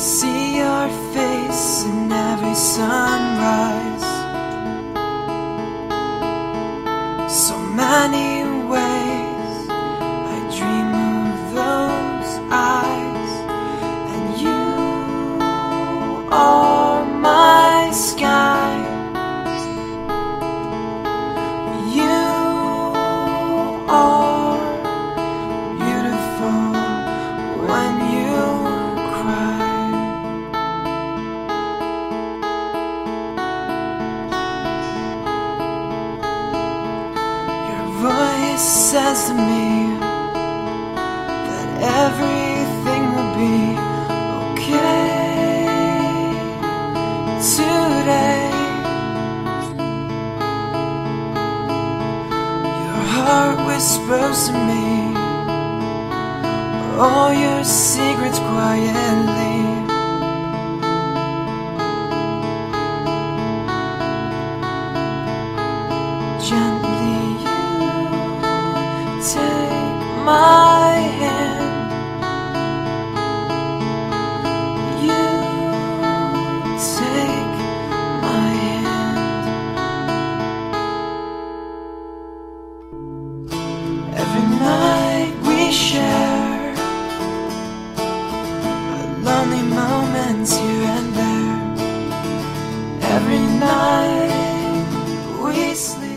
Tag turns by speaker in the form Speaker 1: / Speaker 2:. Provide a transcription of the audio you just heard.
Speaker 1: see your face in every sunrise. So many ways I dream of those eyes, and you are my sky. Says to me that everything will be okay today. Your heart whispers to me all your secrets quietly. my hand. You take my hand. Every night we share our lonely moments here and there. Every night we sleep.